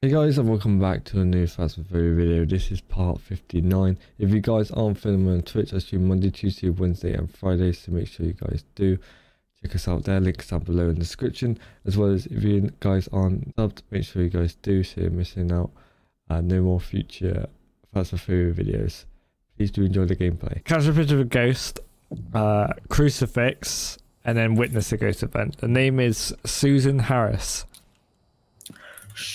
Hey guys and welcome back to a new Phasmophobia video. This is part 59. If you guys aren't following me on Twitch, I stream Monday, Tuesday, Wednesday and Friday, so make sure you guys do check us out there. Links down below in the description. As well as if you guys aren't subbed, make sure you guys do so you're missing out. Uh, no more future Phasmophobia videos. Please do enjoy the gameplay. Capture a picture of a ghost, uh, crucifix, and then witness a ghost event. The name is Susan Harris.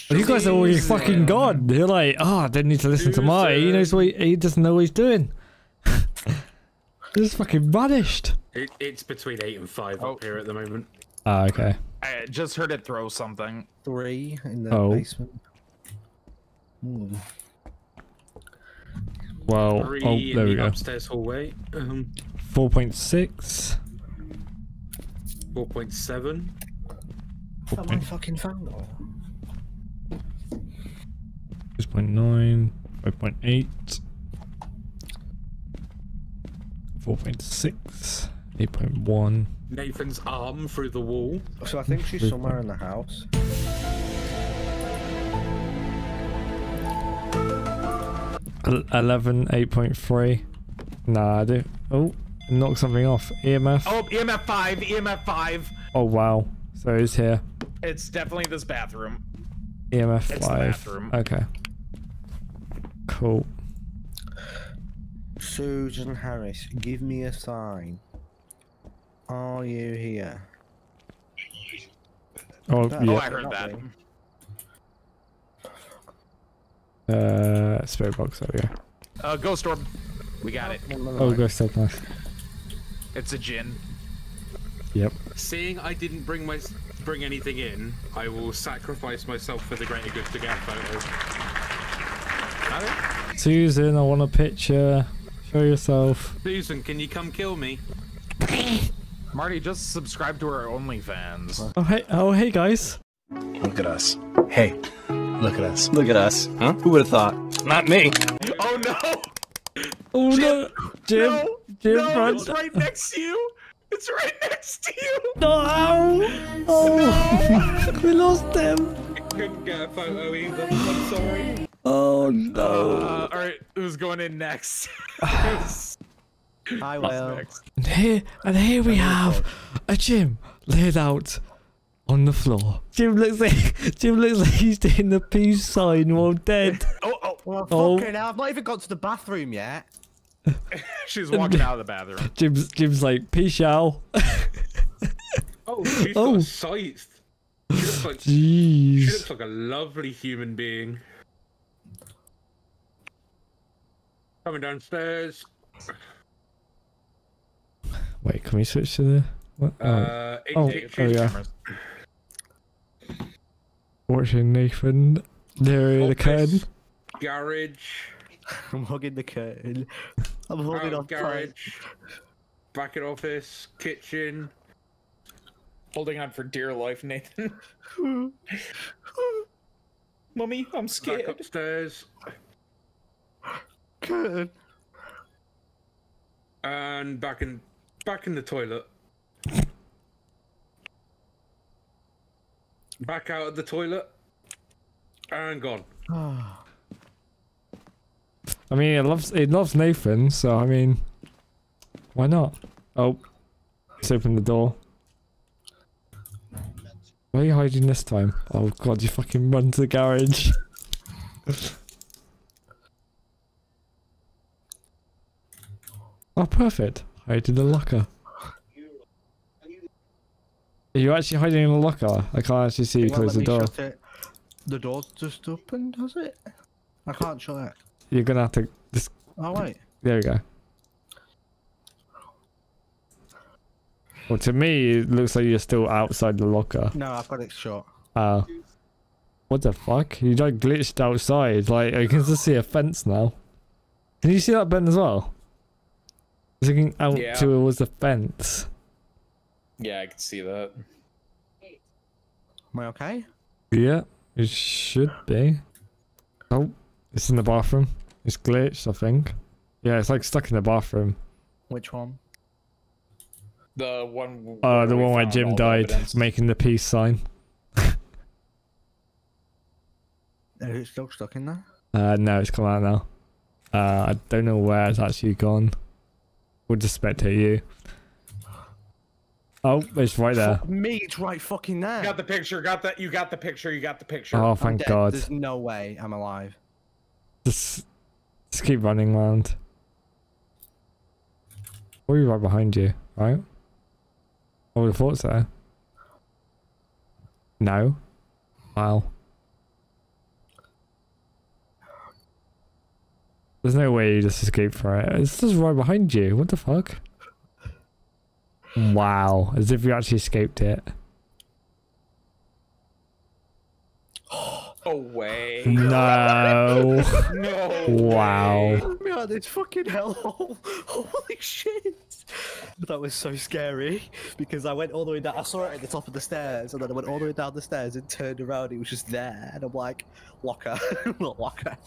But you guys are already fucking god. You're like, oh, I didn't need to listen to Marty. He knows what he, he doesn't know what he's doing. Just fucking vanished. It, it's between eight and five Oh. up here at the moment. Ah, okay. I just heard it throw something. three in the Oh. basement. Hmm. Well, Three oh, in there we the go. upstairs hallway. Um, 4.6. 4.7. Is that my fucking phone? 6.9. 5.8. 4.6. 8.1. Nathan's arm through the wall. So I think she's somewhere in the house. El- 11, 8.3. Nah, I do. Oh, knock something off. EMF. Oh, EMF 5, EMF 5. Oh, wow. So it's here. It's definitely this bathroom. EMF It's the 5. bathroom. Okay. Cool. Susan Harris, give me a sign. Are you here? Oh, That- Oh, yeah. I heard that. way. Uh, spirit box. There we go. Uh, Ghost Orb. We got it. Oh, ghost so nice. It's a Jinn. Yep. Seeing I didn't bring my bring anything in, I will sacrifice myself for the greater good to get a photo. Susan, I want a picture. Show yourself. Susan, can you come kill me? Marty, just subscribe to our OnlyFans. Oh, hey. Oh, hey, guys. Look at us. Hey, look at us. Look at us. Huh? Who would have thought? Not me. Oh no! Oh, no. Jim. No! Jim, no, run. it's right next to you! It's right next to you! No. Oh. we lost him. Couldn't get a photo either. I'm sorry. Oh, no. Uh, alright, who's going in next? I will. next? And here, and here we have a Jim laid out on the floor. Jim looks like Jim looks like he's doing the peace sign while dead. Oh, oh, Well, Oh. fucking hell, I've not even got to the bathroom yet. she's walking out of the bathroom. Jim's Jim's like peace out. Oh, she's Oh. got a scythe. She looks like she Jeez. looks like a lovely human being. Coming downstairs. Wait, can we switch to the what? Oh, Uh, Oh, it- there we go. Cameras. watching Nathan near the curtain. Garage. I'm hugging the curtain. I'm Out holding of on tight. garage. Back in office. Kitchen. Holding on for dear life, Nathan. Mummy, I'm scared. Back scared. upstairs. Curtain. And back in back in the toilet. Back out of the toilet. And gone. I mean, it loves it loves Nathan, so I mean, why not? Oh, let's open the door. Where are you hiding this time? Oh god, you fucking run to the garage. oh, perfect. Hide in the locker. Are you actually hiding in the locker? I can't actually see you close the door. The door's just open, does it? I can't shut it. You're gonna have to just. Oh wait. There we go. Well, to me, it looks like you're still outside the locker. No, I've got it shut. Uh, what the fuck? You like glitched outside. Like, I can just see a fence now. Can you see that, Ben, as well? It's looking out Yeah. towards the fence. Yeah, I can see that. Am I okay? Yeah, it should be. Oh, it's in the bathroom. It's glitched, I think. Yeah, it's like stuck in the bathroom. Which one? The one. Uh, the one where Jim all the died, evidence. making the peace sign. Is it still stuck in there? Uh, no, it's come out now. Uh, I don't know where it's actually gone. We'll just spectate you. Oh, it's right there. Fuck me, it's right fucking there. Got the picture. Got that. You got the picture. You got the picture. Oh, thank. God. There's no way I'm alive. Just, just keep running around. Or you right behind you, right? I would have thought so. No. Wow. There's no way you just escaped for it. It's just right behind you. What the fuck? Wow. As if you actually escaped it. No way. No. No. wow. God, it's fucking hellhole. Holy shit. That was so scary because I went all the way down. I saw it at the top of the stairs and then I went all the way down the stairs and turned around. It was just there. And I'm like, locker, not locker.